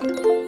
哈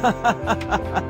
哈哈哈哈哈！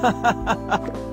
哈哈哈哈。